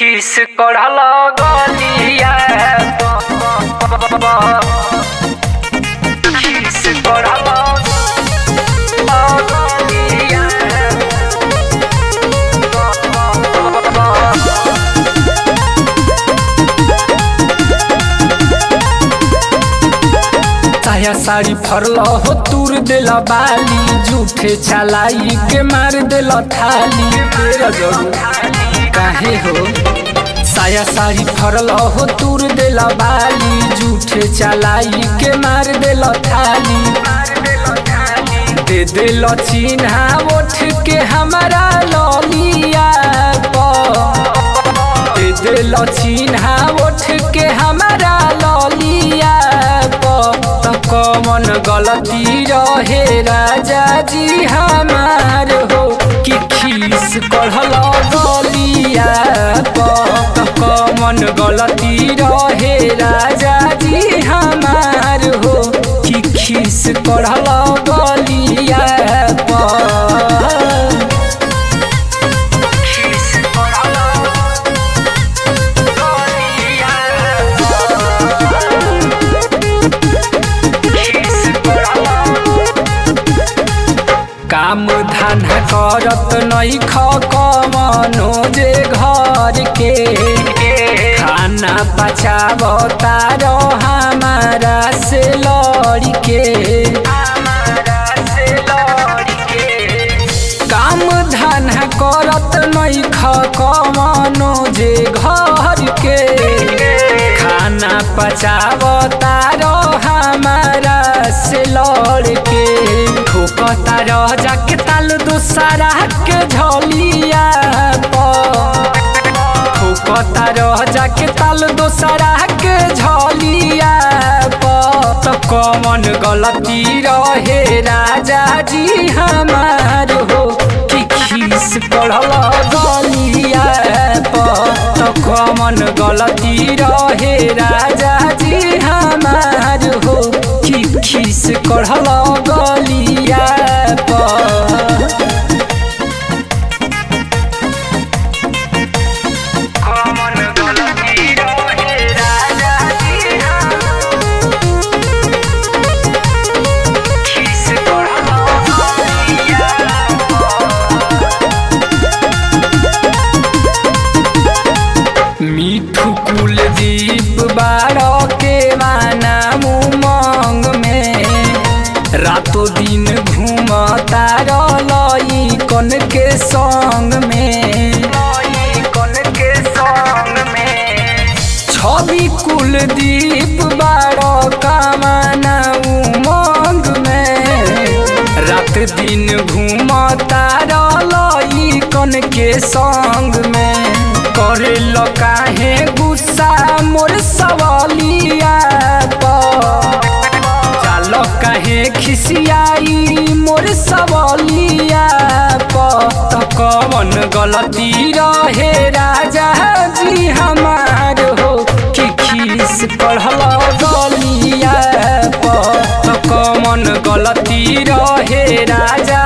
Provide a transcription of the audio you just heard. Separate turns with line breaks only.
खीस कढ़ल गलिया साड़ी फरल हो, तूर देला बाली झूठे चलाई के मार देला थाली। काहे हो? साया साड़ी फरल हो, तूर देला बाली झूठे चलाई के मार देला थाली। दे देला चिन्हा उठ के हमारा ललिया दे देला चिन्हा उठ के हमारा ललिया त कमन गलती रहे, राजा जी हमार हो, कि खीस कढ़ल कमन गलती रहे राजा जी हमार हो कि खीस कढ़ल धान करत नहीं खमनो जे घर के खाना पचाव तार हमारा से लड़ के काम धान करत नहीं खमनो जे घर के खाना पचाव तार हमारा से लड़ के ठोकता रह जाके, ताल दूसरा के झोलिया ठोकता रह जाके, ताल दूसरा के झोलिया तो कौन गलती रहे, राजा जी हमार हो। कि खीस पढ़ल गलिया तो कौन गलती रहे, राजा जी हमार हो। कि खीस कढ़ल गलिया रातों दिन घूमता रही कन के संग में। छवि कुलदीप बारह का माना उमंग में। रात दिन घूमता रही कन के संग में। कर काहे गुस्सा मोर सवालिया काहे खिसियाई मोर सवलिया त कवन गलती रहे राजा जी हमार हो कि खीस पढ़ल गलिया। त कवन गलती रहे राजा